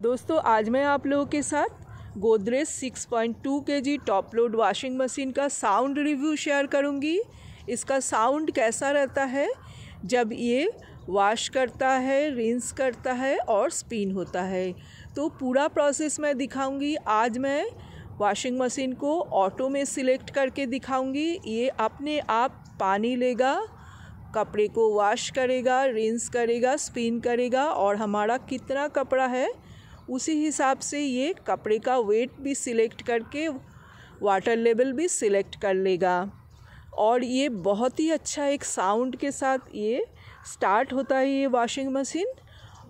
दोस्तों, आज मैं आप लोगों के साथ Godrej 6.2 KG top load washing machine का साउंड रिव्यू शेयर करूँगी। इसका साउंड कैसा रहता है? जब ये वॉश करता है, रिंस करता है और स्पिन होता है। तो पूरा प्रोसेस मैं दिखाऊँगी। आज मैं वॉशिंग मशीन को ऑटो में सिलेक्ट करके दिखाऊँगी। ये अपने आप पानी लेगा, कपड़े को वॉश करेगा, रिंस करेगा, स्पिन करेगा और हमारा कितना कपड़ा है उसी हिसाब से ये कपड़े का वेट भी सिलेक्ट करके वाटर लेवल भी सिलेक्ट कर लेगा। और ये बहुत ही अच्छा एक साउंड के साथ ये स्टार्ट होता है ये वॉशिंग मशीन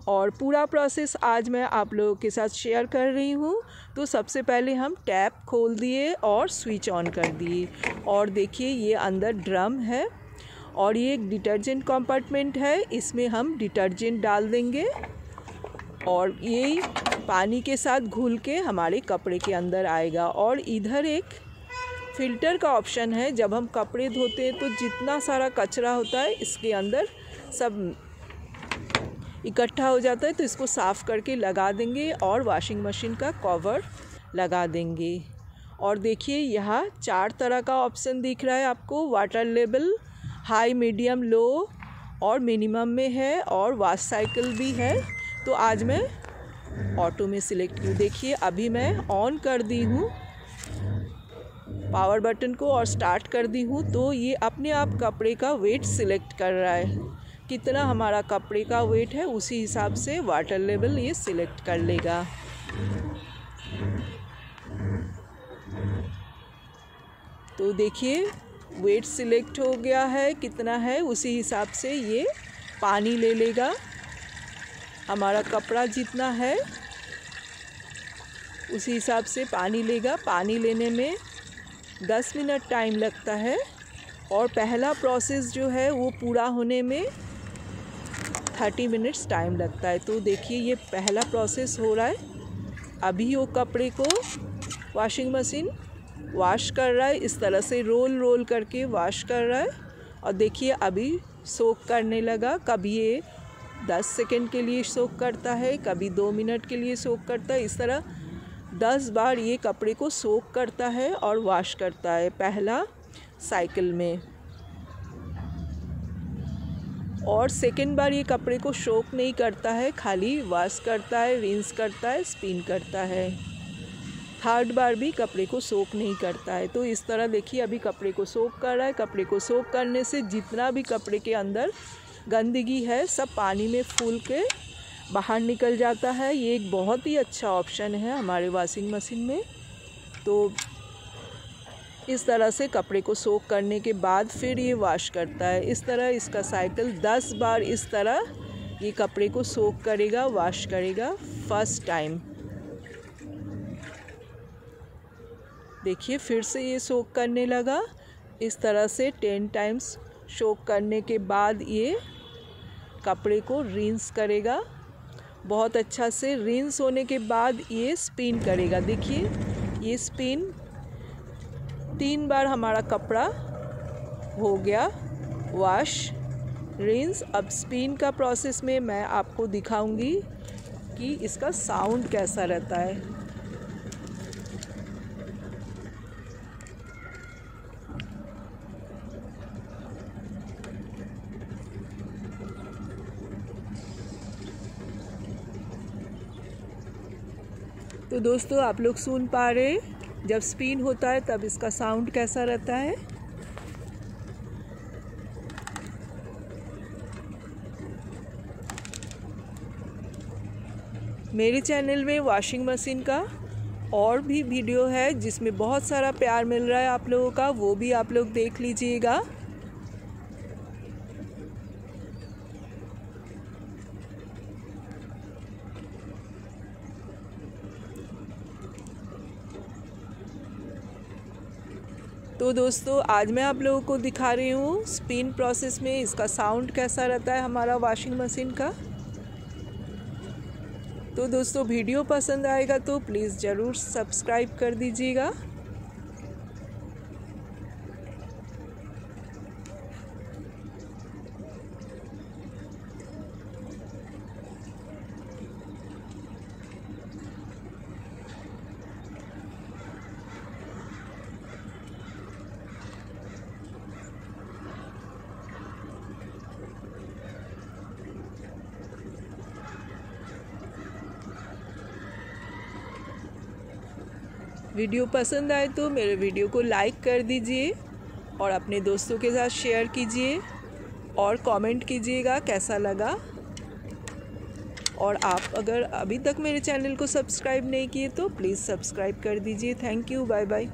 और पूरा प्रोसेस आज मैं आप लोगों के साथ शेयर कर रही हूँ। तो सबसे पहले हम टैप खोल दिए और स्विच ऑन कर दिए। और देखिए ये अंदर ड्रम है और ये एक डिटर्जेंट कंपार्टमेंट है। इसमें हम डिटर्जेंट डाल देंगे। और ये पानी के साथ घुल के हमारे कपड़े के अंदर आएगा। और इधर एक फ़िल्टर का ऑप्शन है, जब हम कपड़े धोते हैं तो जितना सारा कचरा होता है, इसके अंदर सब इकट्ठा हो जाता है तो इसको साफ़ करके लगा देंगे और वॉशिंग मशीन का कवर लगा देंगे। और देखिए, यहाँ चार तरह का ऑप्शन दिख रहा है आपको। Water level high medium low और मिनिमम में है और वाश साइकिल भी है। तो आज मैं ऑटो में सिलेक्ट की देखिए, अभी मैं ऑन कर दी हूँ। पावर बटन को और स्टार्ट कर दी हूँ। तो ये अपने आप कपड़े का वेट सिलेक्ट कर रहा है। कितना हमारा कपड़े का वेट है, उसी हिसाब से वाटर लेवल ये सिलेक्ट कर लेगा। तो देखिए वेट सिलेक्ट हो गया है, कितना है, उसी हिसाब से ये पानी ले लेगा। हमारा कपड़ा जितना है, उसी हिसाब से पानी लेगा। पानी लेने में दस मिनट टाइम लगता है और पहला प्रोसेस जो है, वो पूरा होने में थर्टी मिनट्स टाइम लगता है। तो देखिए, ये पहला प्रोसेस हो रहा है। अभी वो कपड़े को वॉशिंग मशीन वॉश कर रहा है। इस तरह से रोल रोल करके वॉश कर रहा है। और देखिए, अभी सोक करने लगा। कभी ये दस सेकेंड के लिए सोख करता है, कभी दो मिनट के लिए सोख करता है, इस तरह दस बार ये कपड़े को सोख करता है और वॉश करता है पहला साइकिल में। और सेकेंड बार ये कपड़े को शोक नहीं करता है, खाली वॉश करता है रिंस करता है स्पिन करता है। थर्ड बार भी कपड़े को सोख नहीं करता है। तो इस तरह देखिए, अभी कपड़े को सोख कर रहा है, कपड़े को सोख करने से जितना भी कपड़े के अंदर गंदगी है, सब पानी में फूल के बाहर निकल जाता है। ये एक बहुत ही अच्छा ऑप्शन है हमारे वॉशिंग मशीन में। तो इस तरह से कपड़े को सोख करने के बाद फिर ये वॉश करता है। इस तरह इसका साइकिल दस बार इस तरह ये कपड़े को सोख करेगा, वॉश करेगा फ़र्स्ट टाइम। देखिए, फिर से ये सोख करने लगा। इस तरह से टेन टाइम्स शोक करने के बाद ये कपड़े को रिंस करेगा। बहुत अच्छा से रिंस होने के बाद ये स्पिन करेगा। देखिए, ये स्पिन तीन बार हमारा कपड़ा हो गया। वॉश रिंस अब स्पिन का प्रोसेस में मैं आपको दिखाऊँगी कि इसका साउंड कैसा रहता है। तो दोस्तों, आप लोग सुन पा रहे जब स्पिन होता है, तब इसका साउंड कैसा रहता है? मेरे चैनल में वॉशिंग मशीन का और भी वीडियो है, जिसमें बहुत सारा प्यार मिल रहा है आप लोगों का, वो भी आप लोग देख लीजिएगा। तो दोस्तों, आज मैं आप लोगों को दिखा रही हूँ स्पिन प्रोसेस में इसका साउंड कैसा रहता है हमारा वॉशिंग मशीन का। तो दोस्तों, वीडियो पसंद आएगा तो प्लीज़ ज़रूर सब्सक्राइब कर दीजिएगा। वीडियो पसंद आए तो मेरे वीडियो को लाइक कर दीजिए और अपने दोस्तों के साथ शेयर कीजिए और कमेंट कीजिएगा कैसा लगा। और आप अगर अभी तक मेरे चैनल को सब्सक्राइब नहीं किए तो प्लीज़ सब्सक्राइब कर दीजिए। Thank you, bye bye.